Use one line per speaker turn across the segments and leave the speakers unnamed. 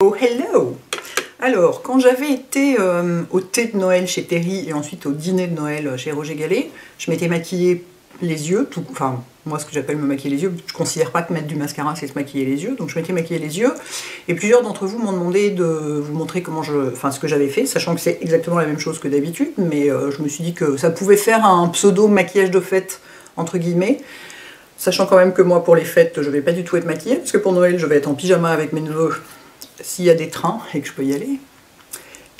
Oh hello. Alors, quand j'avais été euh, au thé de Noël chez Terry et ensuite au dîner de Noël chez Roger Gallet, je m'étais maquillée les yeux, enfin moi ce que j'appelle me maquiller les yeux, je considère pas que mettre du mascara c'est se maquiller les yeux, donc je m'étais maquillée les yeux, et plusieurs d'entre vous m'ont demandé de vous montrer comment je, enfin ce que j'avais fait, sachant que c'est exactement la même chose que d'habitude, mais euh, je me suis dit que ça pouvait faire un pseudo maquillage de fête, entre guillemets, sachant quand même que moi pour les fêtes je vais pas du tout être maquillée, parce que pour Noël je vais être en pyjama avec mes neveux s'il y a des trains et que je peux y aller.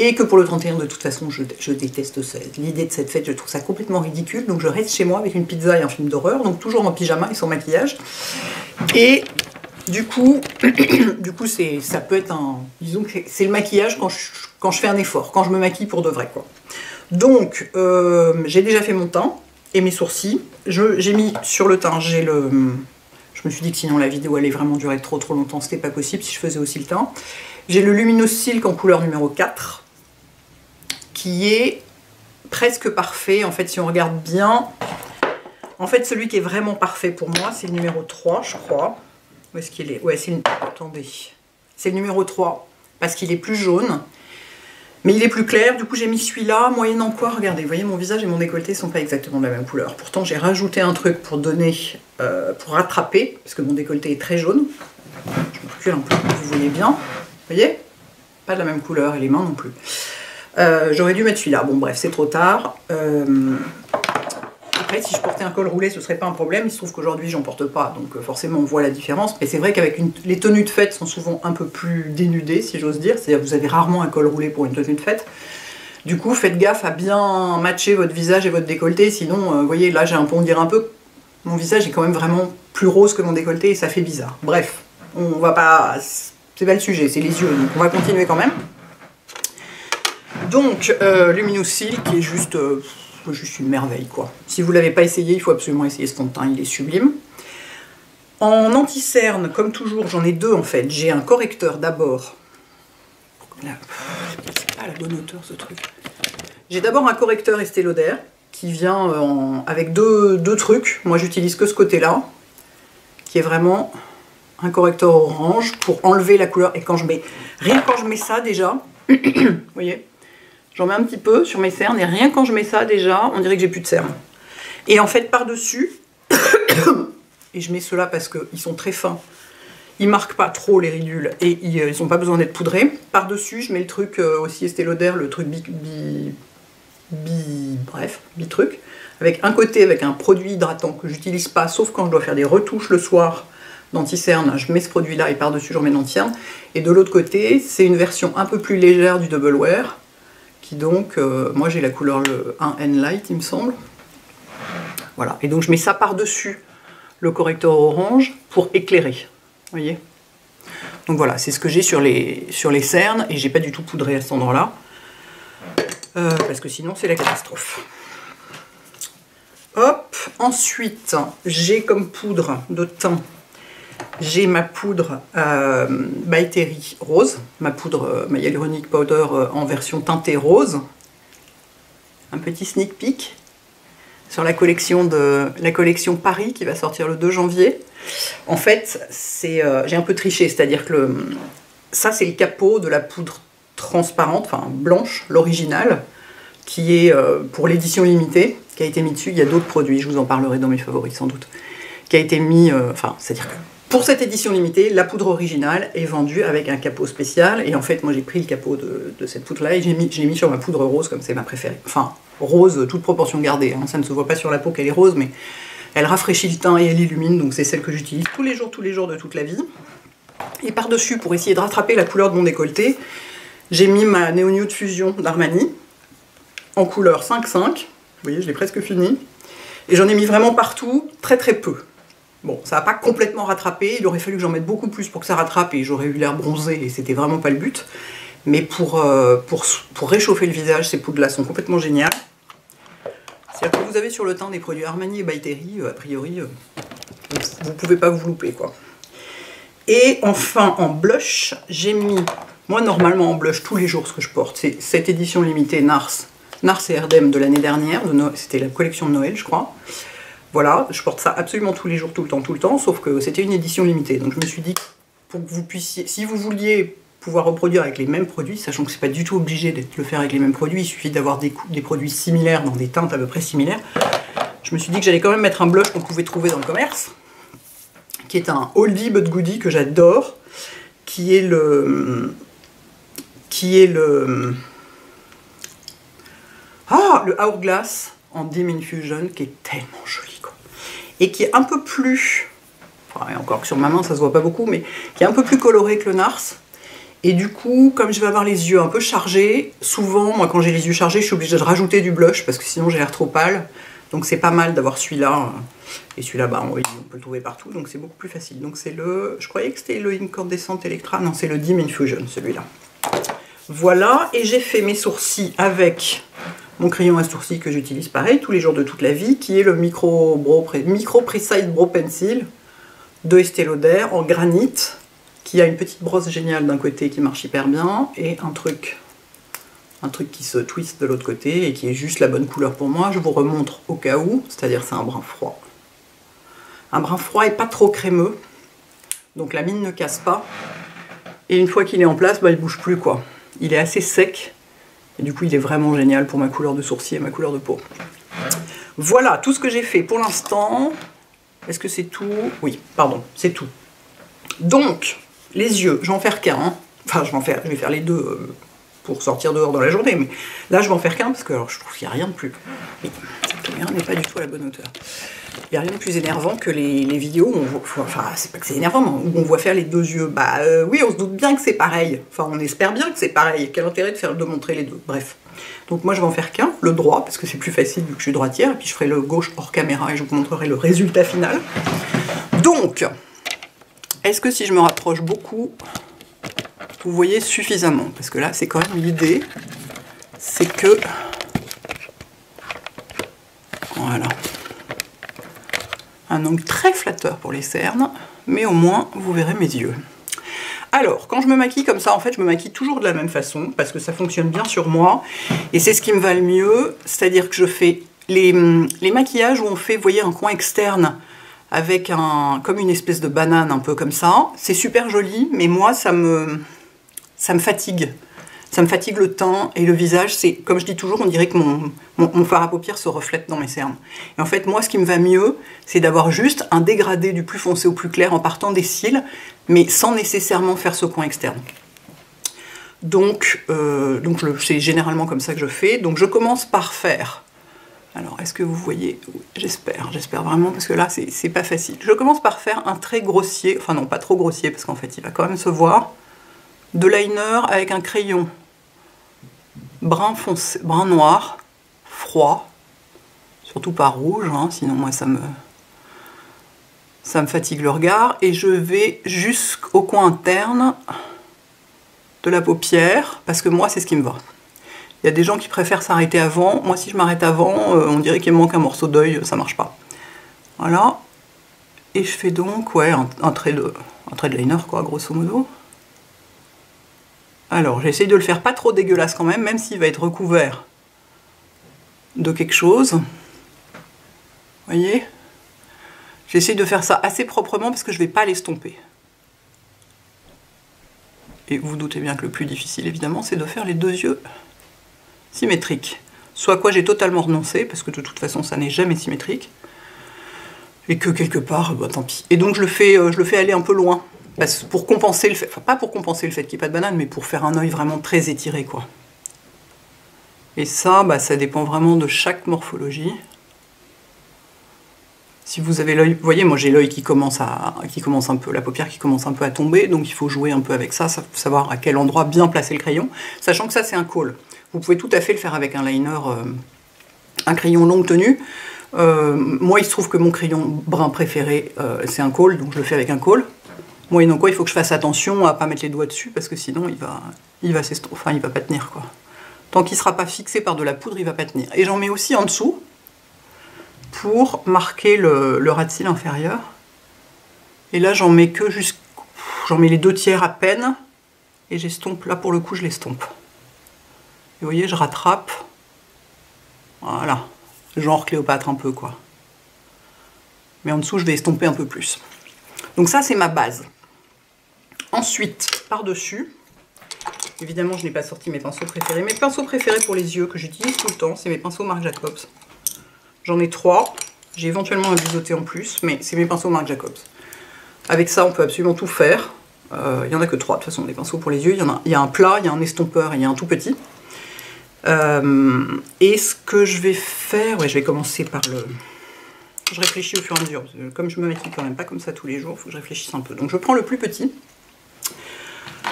Et que pour le 31, de toute façon, je, déteste l'idée de cette fête, je trouve ça complètement ridicule. Donc je reste chez moi avec une pizza et un film d'horreur, donc toujours en pyjama et sans maquillage. Et du coup, du coup ça peut être un... Disons que c'est le maquillage quand je, quand je fais un effort, quand je me maquille pour de vrai. quoi. Donc, euh, j'ai déjà fait mon teint et mes sourcils. J'ai mis sur le teint, j'ai le je me suis dit que sinon la vidéo allait vraiment durer trop trop longtemps, c'était pas possible si je faisais aussi le temps. J'ai le Luminous Silk en couleur numéro 4, qui est presque parfait. En fait, si on regarde bien, en fait, celui qui est vraiment parfait pour moi, c'est le numéro 3, je crois. Où est-ce qu'il est, Ouais, c'est le... Attendez. C'est le numéro 3, parce qu'il est plus jaune. Mais il est plus clair, du coup j'ai mis celui-là, moyennant quoi, regardez, vous voyez mon visage et mon décolleté sont pas exactement de la même couleur. Pourtant j'ai rajouté un truc pour donner, euh, pour rattraper, parce que mon décolleté est très jaune. Je me recule un peu, vous voyez bien. Vous voyez Pas de la même couleur, et les mains non plus. Euh, j'aurais dû mettre celui-là, bon bref, c'est trop tard. Euh, après, si je portais un col roulé, ce serait pas un problème. Il se trouve qu'aujourd'hui, j'en porte pas, donc euh, forcément, on voit la différence. Mais c'est vrai qu'avec les tenues de fête sont souvent un peu plus dénudées, si j'ose dire. C'est-à-dire vous avez rarement un col roulé pour une tenue de fête. Du coup, faites gaffe à bien matcher votre visage et votre décolleté. Sinon, euh, vous voyez, là, j'ai un on dirait un peu... Mon visage est quand même vraiment plus rose que mon décolleté et ça fait bizarre. Bref, on va pas... C'est pas le sujet, c'est les yeux. Donc on va continuer quand même. Donc, euh, Luminous Silk qui est juste juste une merveille quoi. Si vous l'avez pas essayé, il faut absolument essayer ce fond teint, il est sublime. En anti-cerne, comme toujours, j'en ai deux en fait. J'ai un correcteur d'abord. C'est pas la bonne hauteur ce truc. J'ai d'abord un correcteur Estée Lauder qui vient euh, avec deux, trucs. Moi j'utilise que ce côté-là, qui est vraiment un correcteur orange pour enlever la couleur. Et quand je mets, rien quand je mets ça déjà, vous voyez, J'en mets un petit peu sur mes cernes et rien quand je mets ça déjà, on dirait que j'ai plus de cernes. Et en fait par-dessus, et je mets ceux-là parce qu'ils sont très fins, ils marquent pas trop les ridules et ils n'ont euh, pas besoin d'être poudrés. Par-dessus, je mets le truc euh, aussi Estée Lauder, le truc bi, bi, bi bref, bi-truc, avec un côté avec un produit hydratant que j'utilise pas, sauf quand je dois faire des retouches le soir d'anti-cerne, je mets ce produit-là et par-dessus je remets l'anti-cerne. Et de l'autre côté, c'est une version un peu plus légère du Double Wear, qui donc, euh, moi j'ai la couleur le 1N Light il me semble. Voilà, et donc je mets ça par-dessus le correcteur orange pour éclairer, vous voyez? Donc voilà, c'est ce que j'ai sur les, sur les cernes, et j'ai pas du tout poudré à cet endroit-là, euh, parce que sinon c'est la catastrophe. Hop, ensuite j'ai comme poudre de teint j'ai ma poudre euh, rose, ma poudre euh, Powder euh, en version teintée rose. Un petit sneak peek sur la collection de la collection Paris qui va sortir le 2 janvier. En fait, euh, j'ai un peu triché, c'est-à-dire que ça c'est le capot de la poudre transparente, enfin blanche, l'original, qui est pour l'édition limitée, qui a été mis dessus. Il y a d'autres produits, je vous en parlerai dans mes favoris sans doute, qui a été mis, enfin, c'est-à-dire que pour cette édition limitée, la poudre originale est vendue avec un capot spécial. Et en fait, moi j'ai pris le capot de, cette poudre-là et j'ai mis, mis, sur ma poudre rose comme c'est ma préférée. Enfin, rose, toute proportion gardée. Hein. Ça ne se voit pas sur la peau qu'elle est rose, mais elle rafraîchit le teint et elle illumine. Donc c'est celle que j'utilise tous les jours, tous les jours de toute la vie. Et par-dessus, pour essayer de rattraper la couleur de mon décolleté, j'ai mis ma Neo Nude Fusion d'Armani en couleur 5-5. Vous voyez, je l'ai presque fini. Et j'en ai mis vraiment partout, très très peu. Bon, ça n'a pas complètement rattrapé, il aurait fallu que j'en mette beaucoup plus pour que ça rattrape et j'aurais eu l'air bronzé et c'était vraiment pas le but. Mais pour, euh, pour, réchauffer le visage, ces poudres-là sont complètement géniales. C'est-à-dire que vous avez sur le teint des produits Armani et By Terry, euh, a priori, euh, vous ne pouvez pas vous louper quoi. Et enfin, en blush, j'ai mis, moi normalement en blush tous les jours ce que je porte, c'est cette édition limitée Nars, Nars et Erdem de l'année dernière, c'était la collection de Noël je crois. Voilà, je porte ça absolument tous les jours, tout le temps, tout le temps, sauf que c'était une édition limitée. Donc je me suis dit, pour que vous puissiez, si vous vouliez pouvoir reproduire avec les mêmes produits, sachant que c'est pas du tout obligé de le faire avec les mêmes produits, il suffit d'avoir des, produits similaires dans des teintes à peu près similaires. Je me suis dit que j'allais quand même mettre un blush qu'on pouvait trouver dans le commerce, qui est un oldie but goodie que j'adore, qui est le qui est le ah le Hourglass en Dim Infusion qui est tellement joli et qui est un peu plus enfin, encore que sur ma main ça se voit pas beaucoup mais qui est un peu plus coloré que le Nars. Et du coup comme je vais avoir les yeux un peu chargés souvent moi quand j'ai les yeux chargés je suis obligée de rajouter du blush parce que sinon j'ai l'air trop pâle. Donc c'est pas mal d'avoir celui-là et celui-là bah, on, peut le trouver partout donc c'est beaucoup plus facile. Donc c'est le je croyais que c'était le Incandescent Electra. Non c'est le Dim Infusion celui-là. Voilà, et j'ai fait mes sourcils avec mon crayon à sourcils que j'utilise pareil tous les jours de toute la vie, qui est le Micro, Bro, Precise Bro Pencil de Estée Lauder en granit, qui a une petite brosse géniale d'un côté qui marche hyper bien, et un truc, un truc qui se twist de l'autre côté et qui est juste la bonne couleur pour moi. Je vous remontre au cas où, c'est-à-dire c'est un brun froid. Un brun froid et pas trop crémeux, donc la mine ne casse pas. Et une fois qu'il est en place, bah, il bouge plus quoi. Il est assez sec. Et du coup, il est vraiment génial pour ma couleur de sourcil et ma couleur de peau. Voilà tout ce que j'ai fait pour l'instant. Est-ce que c'est tout? Oui, pardon, c'est tout. Donc, les yeux, je vais en faire qu'un. Enfin, je vais, en faire, je vais faire les deux euh, pour sortir dehors dans la journée. Mais là, je vais en faire qu'un parce que je trouve qu'il n'y a rien de plus. Mais caméra n'est pas du tout à la bonne hauteur. Il n'y a rien de plus énervant que les, vidéos où on voit, enfin c'est pas que c'est énervant, où on voit faire les deux yeux. Bah euh, oui, on se doute bien que c'est pareil. Enfin, on espère bien que c'est pareil. Quel intérêt de faire de montrer les deux? Bref. Donc moi je vais en faire qu'un, le droit, parce que c'est plus facile vu que je suis droitière, et puis je ferai le gauche hors caméra et je vous montrerai le résultat final. Donc, est-ce que si je me rapproche beaucoup, vous voyez suffisamment. Parce que là, c'est quand même l'idée, c'est que... Voilà. Un angle très flatteur pour les cernes, mais au moins vous verrez mes yeux. Alors, quand je me maquille comme ça, en fait, je me maquille toujours de la même façon, parce que ça fonctionne bien sur moi, et c'est ce qui me va le mieux, c'est-à-dire que je fais les, les, maquillages où on fait, vous voyez, un coin externe, avec un, comme une espèce de banane, un peu comme ça, c'est super joli, mais moi, ça me, ça me fatigue ça me fatigue le teint et le visage. C'est, comme je dis toujours, on dirait que mon, mon, fard à paupières se reflète dans mes cernes. Et en fait, moi, ce qui me va mieux, c'est d'avoir juste un dégradé du plus foncé au plus clair en partant des cils, mais sans nécessairement faire ce coin externe. Donc, euh, donc c'est généralement comme ça que je fais. Donc, je commence par faire. Alors, est-ce que vous voyez? J'espère, j'espère vraiment, parce que là, c'est pas facile. Je commence par faire un trait grossier, enfin non, pas trop grossier, parce qu'en fait, il va quand même se voir de liner avec un crayon brun foncé, brun noir, froid, surtout pas rouge, hein, sinon moi ça me, ça me fatigue le regard, et je vais jusqu'au coin interne de la paupière, parce que moi c'est ce qui me va. Il y a des gens qui préfèrent s'arrêter avant, moi si je m'arrête avant, euh, on dirait qu'il me manque un morceau d'œil, ça marche pas. Voilà, et je fais donc ouais, un, trait de, un trait de liner quoi, grosso modo. Alors, j'essaye de le faire pas trop dégueulasse quand même, même s'il va être recouvert de quelque chose. Vous voyez? J'essaye de faire ça assez proprement parce que je vais pas l'estomper. Et vous, vous doutez bien que le plus difficile, évidemment, c'est de faire les deux yeux symétriques. Soit quoi j'ai totalement renoncé, parce que de toute façon, ça n'est jamais symétrique. Et que quelque part, bah, tant pis. Et donc, je le fais, euh, je le fais aller un peu loin pour compenser le fait, enfin pas pour compenser le fait qu'il n'y ait pas de banane, mais pour faire un œil vraiment très étiré, quoi. Et ça, bah, ça dépend vraiment de chaque morphologie. Si vous avez l'œil, vous voyez, moi j'ai l'œil qui commence à, qui commence un peu, la paupière qui commence un peu à tomber, donc il faut jouer un peu avec ça, savoir à quel endroit bien placer le crayon, sachant que ça c'est un call. Vous pouvez tout à fait le faire avec un liner, euh, un crayon longue tenue. Euh, moi, il se trouve que mon crayon brun préféré, euh, c'est un call, donc je le fais avec un call. Moyennant quoi, il faut que je fasse attention à pas mettre les doigts dessus parce que sinon il va, il va enfin il va pas tenir quoi. Tant qu'il sera pas fixé par de la poudre, il va pas tenir. Et j'en mets aussi en dessous pour marquer le, ras de cils inférieur. Et là j'en mets que jusqu'à, j'en mets les deux tiers à peine et j'estompe. Là pour le coup je l'estompe. Et vous voyez, je rattrape. Voilà, genre Cléopâtre un peu quoi. Mais en dessous je vais estomper un peu plus. Donc ça c'est ma base. Ensuite, par-dessus, Évidemment, je n'ai pas sorti mes pinceaux préférés. Mes pinceaux préférés pour les yeux que j'utilise tout le temps, c'est mes pinceaux Marc Jacobs. J'en ai trois. J'ai éventuellement un biseauté en plus, mais c'est mes pinceaux Marc Jacobs. Avec ça, on peut absolument tout faire. Euh, il n'y en a que trois, de toute façon, des pinceaux pour les yeux. Il y, en a, y a un plat, il y a un estompeur et il y a un tout petit. Euh, et ce que je vais faire... Ouais, je vais commencer par le... Je réfléchis au fur et à mesure. Comme je me maquille quand même pas comme ça tous les jours, il faut que je réfléchisse un peu. Donc je prends le plus petit.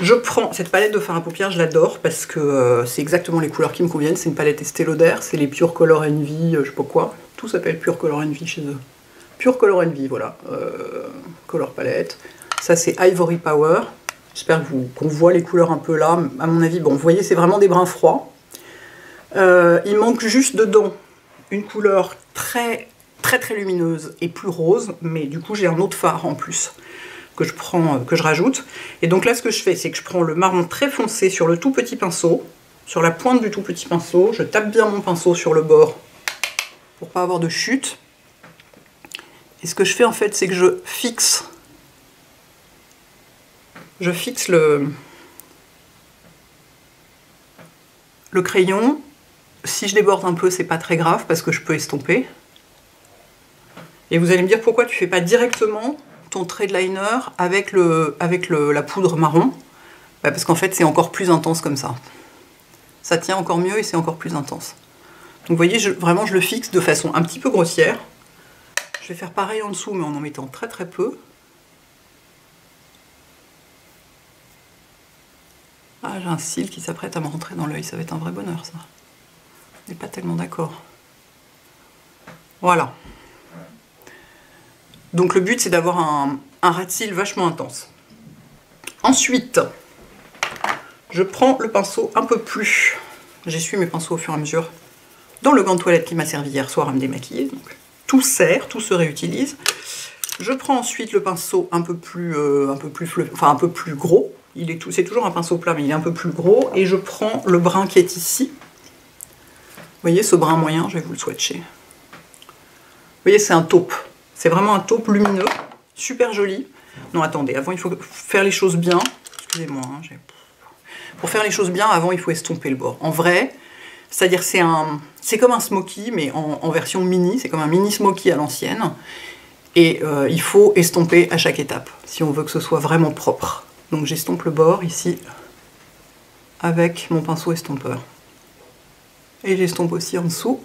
Je prends cette palette de fard à paupières, je l'adore parce que euh, c'est exactement les couleurs qui me conviennent. C'est une palette Estée c'est les Pure Color Envy, je sais pas quoi. Tout s'appelle Pure Color Envy chez eux. Pure Color Envy, voilà. color palette. Ça, c'est Ivory Power. J'espère qu'on voit les couleurs un peu là. À mon avis, bon, vous voyez, c'est vraiment des brins froids. Euh, il manque juste dedans une couleur très, très, très lumineuse et plus rose. Mais du coup, j'ai un autre fard en plus que je prends, que je rajoute. Et donc là, ce que je fais, c'est que je prends le marron très foncé sur le tout petit pinceau, sur la pointe du tout petit pinceau. Je tape bien mon pinceau sur le bord pour pas avoir de chute. Et ce que je fais en fait, c'est que je fixe je fixe le, le crayon. Si je déborde un peu, c'est pas très grave parce que je peux estomper. Et vous allez me dire pourquoi tu fais pas directement ton trait de liner avec, le, avec la poudre marron bah, Parce qu'en fait, c'est encore plus intense comme ça. Ça tient encore mieux et c'est encore plus intense. Donc vous voyez, vraiment, je le fixe de façon un petit peu grossière. Je vais faire pareil en dessous, mais en en mettant très très peu. Ah, j'ai un cil qui s'apprête à me rentrer dans l'œil, ça va être un vrai bonheur ça. N'est pas tellement d'accord. Voilà. Donc le but c'est d'avoir un, un vachement intense. Ensuite, je prends le pinceau un peu plus. J'essuie mes pinceaux au fur et à mesure dans le gant de toilette qui m'a servi hier soir à me démaquiller. Donc, tout sert, tout se réutilise. Je prends ensuite le pinceau un peu plus, euh, enfin un peu plus gros, c'est toujours un pinceau plat, mais il est un peu plus gros. Et je prends le brin qui est ici. Vous voyez ce brin moyen, je vais vous le swatcher. Vous voyez, c'est un taupe. C'est vraiment un taupe lumineux, super joli. Non, attendez, avant il faut faire les choses bien. Excusez-moi, hein, pour faire les choses bien, avant il faut estomper le bord. En vrai, c'est-à-dire c'est c'est comme un smoky, mais en, version mini, c'est comme un mini smoky à l'ancienne. Et euh, il faut estomper à chaque étape, si on veut que ce soit vraiment propre. Donc j'estompe le bord ici avec mon pinceau estompeur. Et j'estompe aussi en dessous.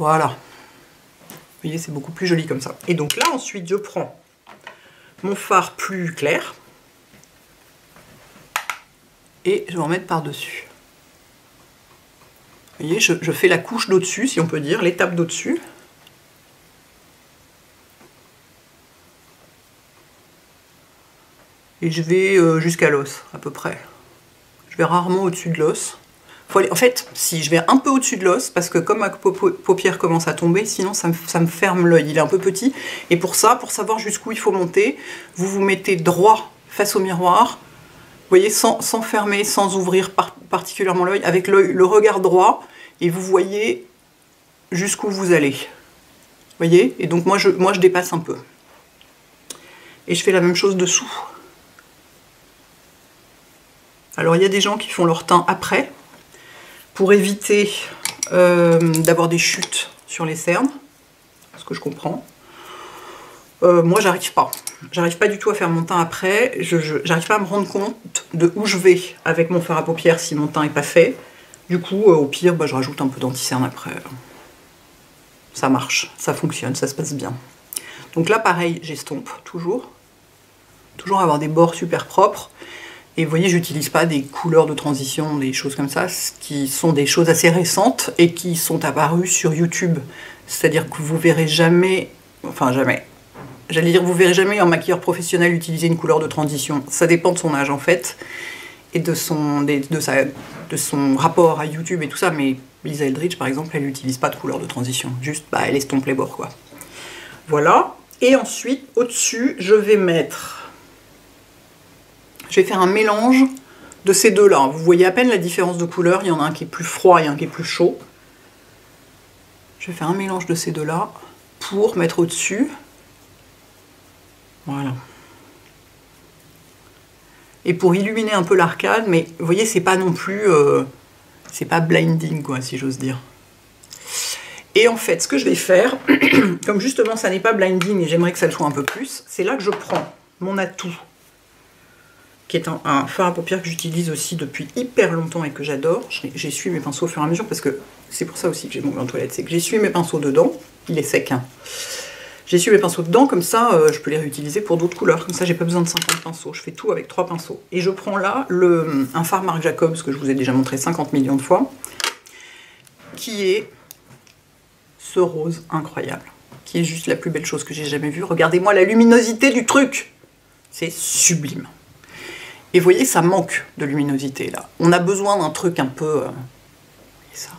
Voilà. Vous voyez, c'est beaucoup plus joli comme ça. Et donc là, ensuite, je prends mon fard plus clair et je vais en mettre par-dessus. Vous voyez, je, fais la couche d'au-dessus, si on peut dire, l'étape d'au-dessus. et je vais euh, jusqu'à l'os à peu près. Je vais rarement au-dessus de l'os. En fait, si je vais un peu au-dessus de l'os, parce que comme ma paupière commence à tomber, sinon ça me, ferme l'œil, il est un peu petit. Et pour ça, pour savoir jusqu'où il faut monter, vous vous mettez droit face au miroir, vous voyez, sans, fermer, sans ouvrir particulièrement l'œil, avec le regard droit, et vous voyez jusqu'où vous allez. Vous voyez? Et donc moi je, moi je dépasse un peu. Et je fais la même chose dessous. Alors il y a des gens qui font leur teint après pour éviter euh, d'avoir des chutes sur les cernes, ce que je comprends. Euh, moi j'arrive pas. J'arrive pas du tout à faire mon teint après. Je j'arrive pas à me rendre compte de où je vais avec mon fard à paupières si mon teint est pas fait. Du coup, euh, au pire, bah, je rajoute un peu d'anti-cerne après. Ça marche, ça fonctionne, ça se passe bien. Donc là, pareil, j'estompe toujours. Toujours avoir des bords super propres. Et vous voyez, j'utilise pas des couleurs de transition, des choses comme ça, qui sont des choses assez récentes et qui sont apparues sur YouTube. C'est-à-dire que vous verrez jamais, enfin jamais, j'allais dire vous verrez jamais un maquilleur professionnel utiliser une couleur de transition. Ça dépend de son âge en fait et de son, de, sa, de son rapport à YouTube et tout ça. Mais Lisa Eldridge par exemple, elle n'utilise pas de couleur de transition. Juste, bah, elle estompe les bords quoi. Voilà. Et ensuite, au-dessus, je vais mettre je vais faire un mélange de ces deux-là. Vous voyez à peine la différence de couleur. Il y en a un qui est plus froid et un qui est plus chaud. Je vais faire un mélange de ces deux-là pour mettre au-dessus. Voilà. et pour illuminer un peu l'arcade, mais vous voyez, c'est pas non plus. Euh, c'est pas blinding, quoi, si j'ose dire. Et en fait, ce que je vais faire, comme justement ça n'est pas blinding et j'aimerais que ça le soit un peu plus, c'est là que je prends mon atout, qui est un, un fard à paupières que j'utilise aussi depuis hyper longtemps et que j'adore. J'essuie mes pinceaux au fur et à mesure parce que c'est pour ça aussi que j'ai mon gant toilette, c'est que j'essuie mes pinceaux dedans, il est sec. Hein. J'essuie mes pinceaux dedans, comme ça euh, je peux les réutiliser pour d'autres couleurs. Comme ça j'ai pas besoin de 50 pinceaux, je fais tout avec 3 pinceaux. Et je prends là le, un fard Marc Jacobs que je vous ai déjà montré 50 millions de fois, qui est ce rose incroyable, qui est juste la plus belle chose que j'ai jamais vue. Regardez-moi la luminosité du truc C'est sublime. Et vous voyez, ça manque de luminosité là. On a besoin d'un truc un peu... Euh, ça.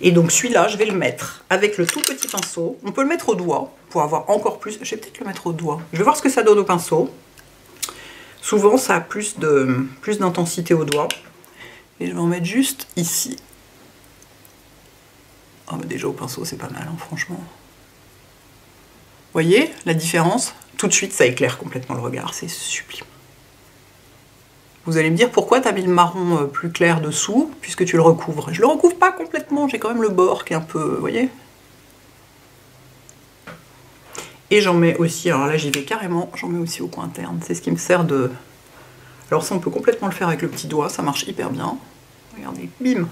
Et donc celui-là, je vais le mettre avec le tout petit pinceau. On peut le mettre au doigt pour avoir encore plus. Je vais peut-être le mettre au doigt. Je vais voir ce que ça donne au pinceau. Souvent, ça a plus d'intensité au doigt. Et je vais en mettre juste ici. Oh, déjà au pinceau, c'est pas mal, hein, franchement. Vous voyez la différence? Tout de suite, ça éclaire complètement le regard. C'est sublime. Vous allez me dire pourquoi tu as mis le marron euh, plus clair dessous, puisque tu le recouvres? Je le recouvre pas complètement, j'ai quand même le bord qui est un peu, vous voyez Et j'en mets aussi, alors là j'y vais carrément, j'en mets aussi au coin interne. C'est ce qui me sert de... Alors ça on peut complètement le faire avec le petit doigt, ça marche hyper bien. Regardez, bim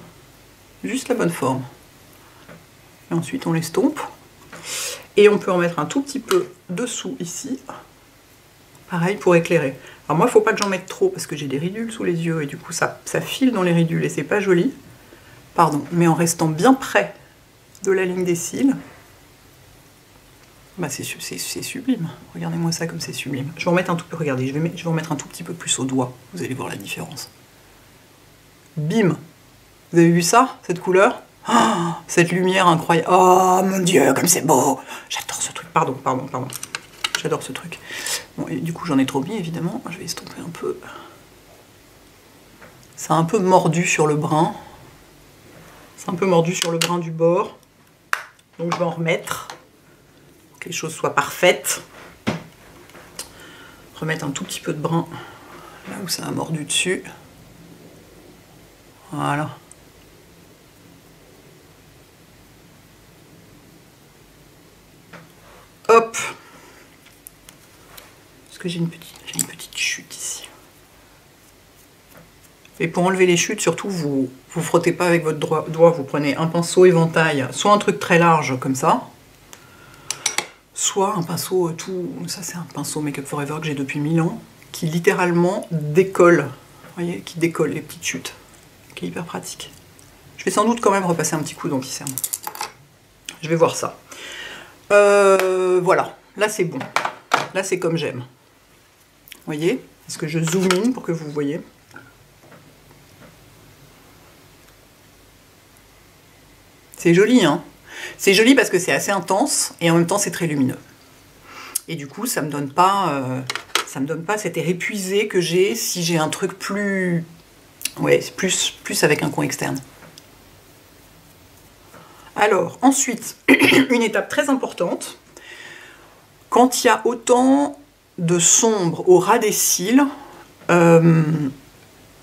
Juste la bonne forme. Et ensuite on l'estompe. Et on peut en mettre un tout petit peu dessous ici. Pareil pour éclairer. Alors moi, il ne faut pas que j'en mette trop parce que j'ai des ridules sous les yeux et du coup, ça, ça file dans les ridules et c'est pas joli. Pardon, mais en restant bien près de la ligne des cils, bah c'est sublime. Regardez-moi ça comme c'est sublime. Je vais en mettre un tout regardez, je vais, je vais mettre un tout petit peu plus au doigt. Vous allez voir la différence. Bim Vous avez vu ça, cette couleur? Oh, Cette lumière incroyable. Oh mon dieu, comme c'est beau J'adore ce truc. Pardon, pardon, pardon. J'adore ce truc. Du coup, j'en ai trop mis, évidemment. Je vais estomper un peu. C'est un peu mordu sur le brin. C'est un peu mordu sur le brin du bord. Donc, je vais en remettre. que les choses soient parfaites. Remettre un tout petit peu de brin là où ça a mordu dessus. Voilà. Hop j'ai une, petite, chute ici. Et pour enlever les chutes, surtout, vous vous frottez pas avec votre doigt, vous prenez un pinceau éventail, soit un truc très large comme ça, soit un pinceau tout... Ça c'est un pinceau Make Up Forever que j'ai depuis 1000 ans, qui littéralement décolle, vous voyez, qui décolle les petites chutes, qui est hyper pratique. Je vais sans doute quand même repasser un petit coup d'anti-cerne. Je vais voir ça. Euh, voilà, là c'est bon. Là c'est comme j'aime voyez Est-ce que je zoome in pour que vous voyez C'est joli, hein C'est joli parce que c'est assez intense et en même temps c'est très lumineux. Et du coup, ça me donne pas, euh, ça me donne pas cet air épuisé que j'ai si j'ai un truc plus, ouais, plus, plus avec un coin externe. Alors, ensuite, une étape très importante. Quand il y a autant de sombre au ras des cils, euh,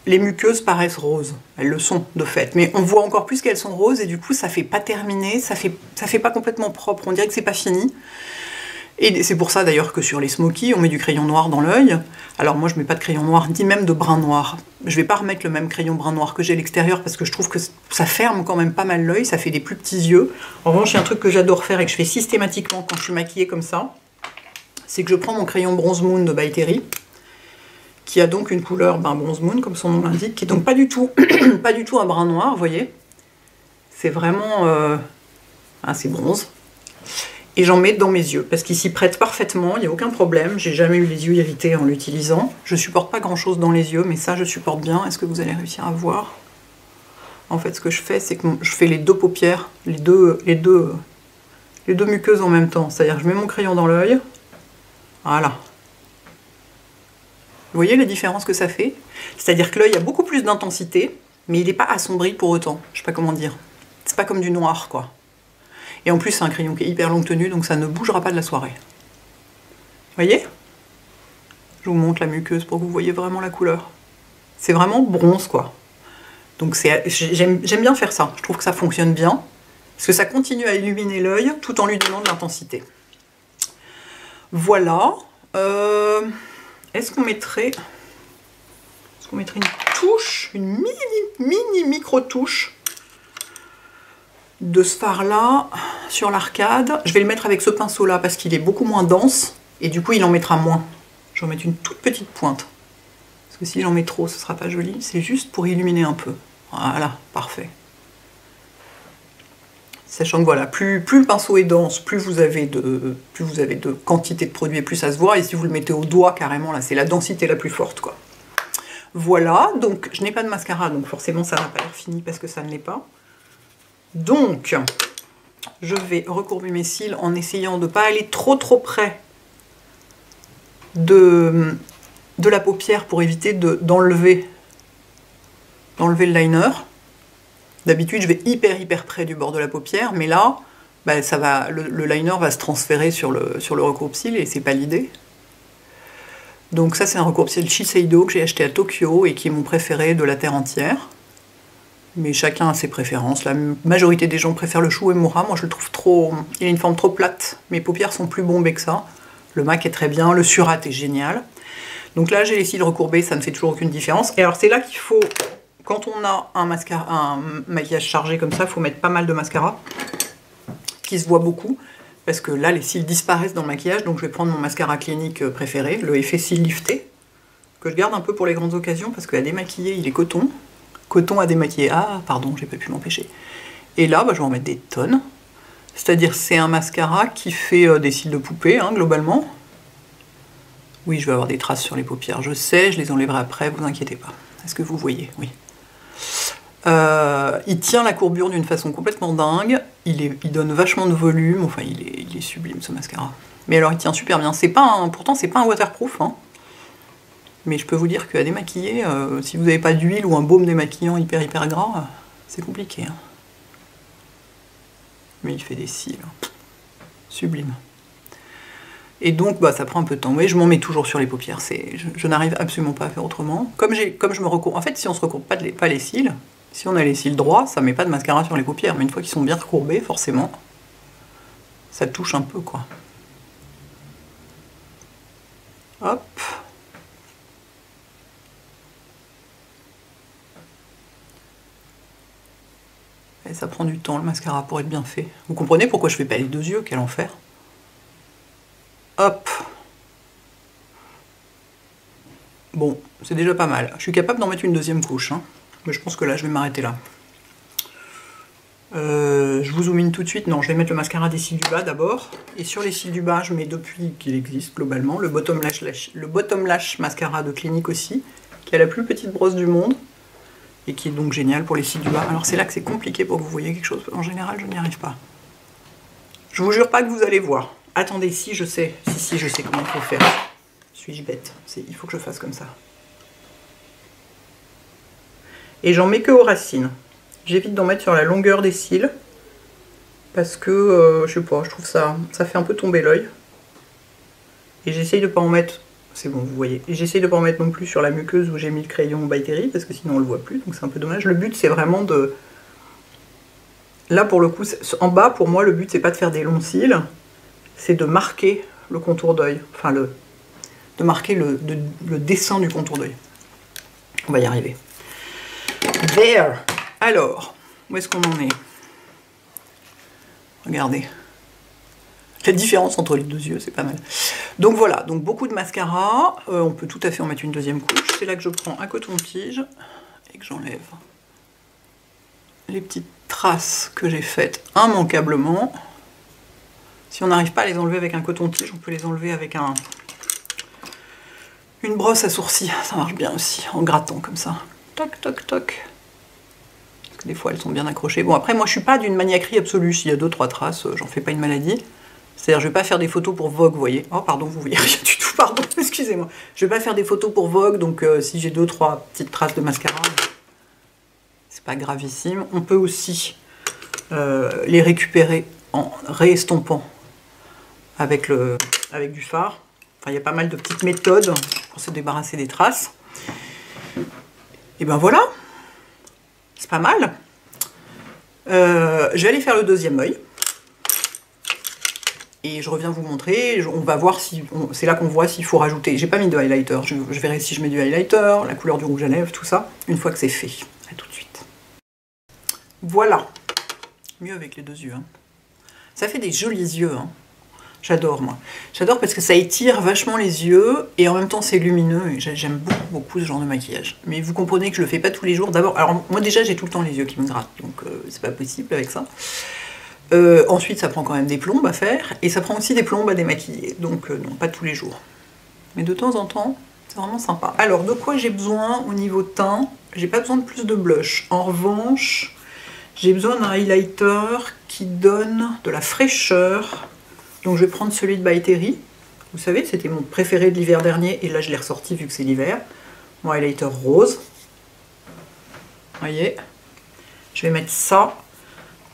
les muqueuses paraissent roses. Elles le sont de fait, mais on voit encore plus qu'elles sont roses et du coup ça fait pas terminer, ça fait, fait pas complètement propre. On dirait que c'est pas fini. Et c'est pour ça d'ailleurs que sur les smokies, on met du crayon noir dans l'œil. Alors moi je mets pas de crayon noir, ni même de brun noir. Je vais pas remettre le même crayon brun noir que j'ai à l'extérieur parce que je trouve que ça ferme quand même pas mal l'œil, ça fait des plus petits yeux. En revanche, il y a un truc que j'adore faire et que je fais systématiquement quand je suis maquillée comme ça c'est que je prends mon crayon Bronze Moon de By Terry, qui a donc une couleur ben, Bronze Moon, comme son nom l'indique, qui est donc pas du tout, pas du tout un brun noir, vous voyez. C'est vraiment... Euh, ah, c'est bronze. Et j'en mets dans mes yeux, parce qu'il s'y prête parfaitement, il n'y a aucun problème. J'ai jamais eu les yeux irrités en l'utilisant. Je supporte pas grand-chose dans les yeux, mais ça, je supporte bien. Est-ce que vous allez réussir à voir? En fait, ce que je fais, c'est que je fais les deux paupières, les deux, les deux, les deux muqueuses en même temps. C'est-à-dire, je mets mon crayon dans l'œil, voilà. Vous voyez la différence que ça fait? C'est-à-dire que l'œil a beaucoup plus d'intensité, mais il n'est pas assombri pour autant. Je sais pas comment dire. C'est pas comme du noir, quoi. Et en plus, c'est un crayon qui est hyper longue tenue, donc ça ne bougera pas de la soirée. Vous voyez? Je vous montre la muqueuse pour que vous voyez vraiment la couleur. C'est vraiment bronze, quoi. Donc j'aime bien faire ça. Je trouve que ça fonctionne bien. Parce que ça continue à illuminer l'œil tout en lui donnant de l'intensité. Voilà. Euh, est-ce qu'on mettrait... Est-ce mettrait une touche, une mini, mini micro touche de ce fard-là sur l'arcade? Je vais le mettre avec ce pinceau-là parce qu'il est beaucoup moins dense et du coup il en mettra moins. Je vais en mettre une toute petite pointe. Parce que si j'en mets trop, ce sera pas joli. C'est juste pour illuminer un peu. Voilà, parfait. Sachant que voilà, plus, le pinceau est dense, plus vous, avez de, plus vous avez de quantité de produit et plus ça se voit. Et si vous le mettez au doigt, carrément, là, c'est la densité la plus forte, quoi. Voilà, donc je n'ai pas de mascara, donc forcément ça n'a pas l'air fini parce que ça ne l'est pas. Donc, je vais recourber mes cils en essayant de ne pas aller trop trop près de, de la paupière pour éviter d'enlever d'enlever le liner. D'habitude, je vais hyper hyper près du bord de la paupière, mais là, bah, ça va, le, liner va se transférer sur le, sur le recourbe-cils et c'est pas l'idée. Donc ça, c'est un recourbe-cils Shiseido que j'ai acheté à Tokyo et qui est mon préféré de la terre entière mais chacun a ses préférences. La majorité des gens préfèrent le Moura. Moi, je le trouve trop. Il a une forme trop plate. Mes paupières sont plus bombées que ça. Le MAC est très bien. Le Surat est génial. Donc là, j'ai les cils recourbés. Ça ne fait toujours aucune différence. Et alors, c'est là qu'il faut. Quand on a un, maquillage chargé comme ça, il faut mettre pas mal de mascara qui se voit beaucoup. Parce que là, les cils disparaissent dans le maquillage. Donc, je vais prendre mon mascara clinique préféré, le effet cils lifté, que je garde un peu pour les grandes occasions parce qu'à démaquiller, il est coton coton à démaquiller. Ah, pardon, j'ai pas pu m'empêcher. Et là, bah, je vais en mettre des tonnes. C'est-à-dire, c'est un mascara qui fait euh, des cils de poupée, hein, globalement. Oui, je vais avoir des traces sur les paupières, je sais, je les enlèverai après, vous inquiétez pas. Est-ce que vous voyez? Oui. Euh, il tient la courbure d'une façon complètement dingue, il, donne vachement de volume, enfin il est, sublime ce mascara. Mais alors il tient super bien, c'est pas pourtant c'est pas un waterproof, hein. Mais je peux vous dire qu'à démaquiller, euh, si vous n'avez pas d'huile ou un baume démaquillant hyper hyper gras, c'est compliqué. Hein. Mais il fait des cils. Hein. Sublime. Et donc, bah, ça prend un peu de temps. Mais je m'en mets toujours sur les paupières. Je, je n'arrive absolument pas à faire autrement. Comme, je me recours... En fait, si on se recourbe pas, les, cils, si on a les cils droits, ça met pas de mascara sur les paupières. Mais une fois qu'ils sont bien recourbés, forcément, ça touche un peu, quoi. Hop. ça prend du temps le mascara pour être bien fait. Vous comprenez pourquoi je fais pas les deux yeux? Quel enfer. Hop. Bon, c'est déjà pas mal. Je suis capable d'en mettre une deuxième couche. Hein. Mais je pense que là, je vais m'arrêter là. Euh, je vous zoom in tout de suite. Non, je vais mettre le mascara des cils du bas d'abord. Et sur les cils du bas, je mets depuis qu'il existe globalement le Bottom Lash, le Bottom Lash Mascara de Clinique aussi, qui a la plus petite brosse du monde et qui est donc génial pour les cils du bas. Alors c'est là que c'est compliqué pour que vous voyez quelque chose. En général, je n'y arrive pas. Je vous jure pas que vous allez voir. Attendez, si je sais, si si je sais comment il faut faire. Suis-je bête Il faut que je fasse comme ça. Et j'en mets que aux racines. J'évite d'en mettre sur la longueur des cils parce que euh, je sais pas, je trouve ça ça fait un peu tomber l'œil. Et j'essaye de pas en mettre c'est bon, vous voyez. J'essaye de pas en mettre non plus sur la muqueuse où j'ai mis le crayon by Terry, parce que sinon on le voit plus, donc c'est un peu dommage. Le but, c'est vraiment de... Là, pour le coup, en bas, pour moi, le but, c'est pas de faire des longs cils, c'est de marquer le contour d'œil. Enfin, le... de marquer le, dessin du contour d'œil. On va y arriver. There Alors, où est-ce qu'on en est? Regardez. La différence entre les deux yeux, c'est pas mal. Donc voilà, donc beaucoup de mascara. Euh, on peut tout à fait en mettre une deuxième couche. C'est là que je prends un coton-tige et que j'enlève les petites traces que j'ai faites immanquablement. Si on n'arrive pas à les enlever avec un coton-tige, on peut les enlever avec un, une brosse à sourcils. Ça marche bien aussi, en grattant comme ça. Toc, toc, toc. Parce que des fois, elles sont bien accrochées. Bon, après, moi, je suis pas d'une maniaquerie absolue. S'il y a deux, trois traces, euh, j'en fais pas une maladie. C'est-à-dire, je vais pas faire des photos pour Vogue, vous voyez. Oh, pardon, vous voyez rien du tout, pardon, excusez-moi. Je vais pas faire des photos pour Vogue, donc euh, si j'ai deux, trois petites traces de mascara, c'est pas gravissime. On peut aussi euh, les récupérer en réestompant avec, le, avec du fard. il y a pas mal de petites méthodes pour se débarrasser des traces. Et ben voilà, c'est pas mal. Euh, je vais aller faire le deuxième œil. Et je reviens vous montrer, on va voir si... C'est là qu'on voit s'il faut rajouter. J'ai pas mis de highlighter, je, verrai si je mets du highlighter, la couleur du rouge à lèvres, tout ça, une fois que c'est fait. A tout de suite. Voilà. Mieux avec les deux yeux. Hein. Ça fait des jolis yeux. Hein. J'adore, moi. J'adore parce que ça étire vachement les yeux et en même temps c'est lumineux j'aime beaucoup, beaucoup ce genre de maquillage. Mais vous comprenez que je le fais pas tous les jours. D'abord, alors moi déjà j'ai tout le temps les yeux qui me grattent, donc euh, c'est pas possible avec ça. Euh, ensuite, ça prend quand même des plombes à faire et ça prend aussi des plombes à démaquiller, donc euh, non, pas tous les jours. Mais de temps en temps, c'est vraiment sympa. Alors, de quoi j'ai besoin au niveau teint? J'ai pas besoin de plus de blush. En revanche, j'ai besoin d'un highlighter qui donne de la fraîcheur donc je vais prendre celui de Terry. Vous savez, c'était mon préféré de l'hiver dernier, et là je l'ai ressorti vu que c'est l'hiver. Mon highlighter rose. Voyez? Je vais mettre ça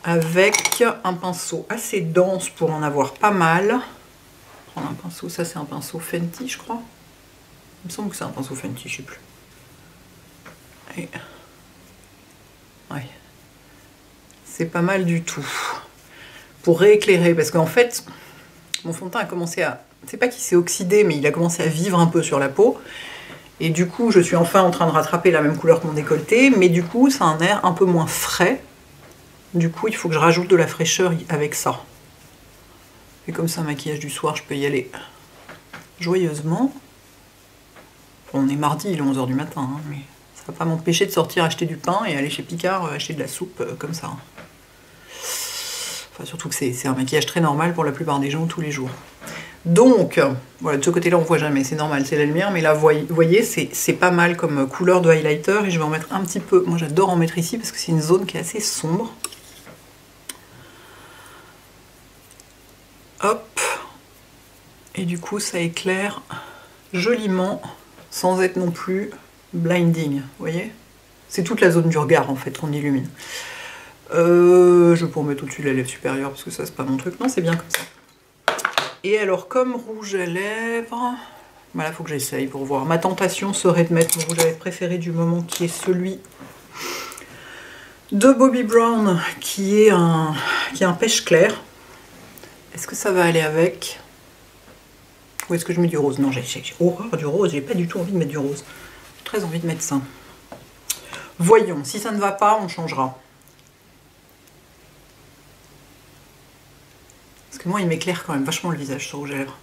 avec un pinceau assez dense pour en avoir pas mal. Prendre un pinceau, ça c'est un pinceau Fenty je crois. Il me semble que c'est un pinceau Fenty, je sais plus. Et... Ouais. C'est pas mal du tout. Pour rééclairer, parce qu'en fait, mon fond de teint a commencé à... C'est pas qu'il s'est oxydé, mais il a commencé à vivre un peu sur la peau. Et du coup, je suis enfin en train de rattraper la même couleur que mon décolleté, mais du coup, ça a un air un peu moins frais. Du coup, il faut que je rajoute de la fraîcheur avec ça. Et comme ça, maquillage du soir, je peux y aller joyeusement. on est mardi, il est 11h du matin, hein, mais ça va pas m'empêcher de sortir acheter du pain et aller chez Picard euh, acheter de la soupe euh, comme ça. Enfin, surtout que c'est un maquillage très normal pour la plupart des gens tous les jours. Donc, voilà, de ce côté-là, on voit jamais, c'est normal, c'est la lumière, mais là, vous voyez, c'est pas mal comme couleur de highlighter, et je vais en mettre un petit peu, moi j'adore en mettre ici, parce que c'est une zone qui est assez sombre. Hop, et du coup, ça éclaire joliment, sans être non plus blinding, vous voyez? C'est toute la zone du regard, en fait, qu'on illumine. Euh, je vais pour mettre au-dessus de la lèvre supérieure parce que ça c'est pas mon truc. Non, c'est bien comme ça. Et alors, comme rouge à lèvres, voilà, faut que j'essaye pour voir. Ma tentation serait de mettre mon rouge à lèvres préféré du moment qui est celui de Bobbi Brown qui est un, qui est un pêche clair. Est-ce que ça va aller avec? Ou est-ce que je mets du rose? Non, j'ai horreur du rose, j'ai pas du tout envie de mettre du rose. J'ai très envie de mettre ça. Voyons, si ça ne va pas, on changera. Que moi, il m'éclaire quand même vachement le visage, ce rouge à lèvres.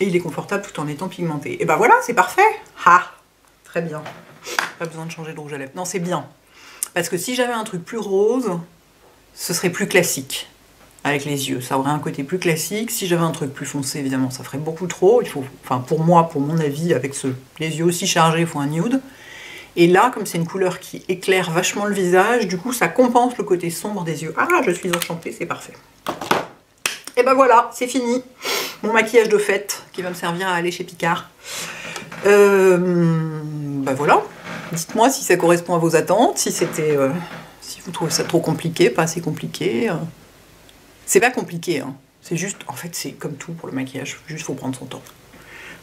Et il est confortable tout en étant pigmenté. Et ben voilà, c'est parfait Ah Très bien. Pas besoin de changer de rouge à lèvres. Non, c'est bien. Parce que si j'avais un truc plus rose, ce serait plus classique avec les yeux. Ça aurait un côté plus classique. Si j'avais un truc plus foncé, évidemment, ça ferait beaucoup trop. Enfin, pour moi, pour mon avis, avec les yeux aussi chargés, il faut un nude. Et là, comme c'est une couleur qui éclaire vachement le visage, du coup, ça compense le côté sombre des yeux. Ah, je suis enchantée, c'est parfait. Et ben voilà, c'est fini. Mon maquillage de fête qui va me servir à aller chez Picard. Euh, ben voilà. Dites-moi si ça correspond à vos attentes, si c'était, euh, si vous trouvez ça trop compliqué, pas assez compliqué. Euh. C'est pas compliqué, hein. c'est juste, en fait, c'est comme tout pour le maquillage, juste faut prendre son temps.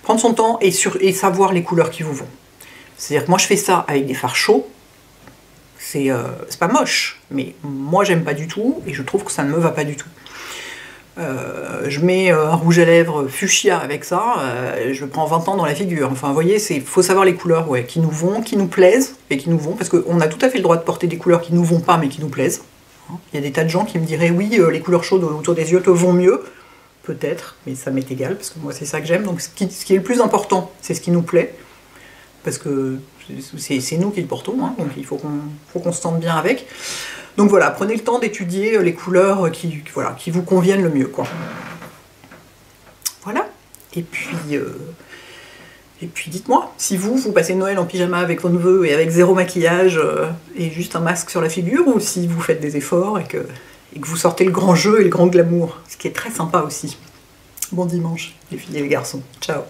Prendre son temps et, savoir les couleurs qui vous vont. C'est-à-dire que moi je fais ça avec des fards chauds, c'est euh, pas moche, mais moi j'aime pas du tout et je trouve que ça ne me va pas du tout. Euh, je mets euh, un rouge à lèvres fuchsia avec ça, je prends 20 ans dans la figure. Enfin, vous voyez, il faut savoir les couleurs ouais, qui nous vont, qui nous plaisent et qui nous vont, parce qu'on a tout à fait le droit de porter des couleurs qui nous vont pas mais qui nous plaisent. Il y a des tas de gens qui me diraient oui, euh, les couleurs chaudes autour des yeux te vont mieux. Peut-être, mais ça m'est égal, parce que moi c'est ça que j'aime. Donc ce qui, est le plus important, c'est ce qui nous plaît. Parce que c'est nous qui le portons, hein, donc il faut qu'on se tente bien avec. Donc voilà, prenez le temps d'étudier les couleurs qui vous conviennent le mieux. Quoi. Voilà. Et puis... Euh, et puis dites-moi, si vous, vous passez Noël en pyjama avec vos neveux et avec zéro maquillage euh, et juste un masque sur la figure, ou si vous faites des efforts et que, et que vous sortez le grand jeu et le grand glamour, ce qui est très sympa aussi. Bon dimanche, les filles et les garçons. Ciao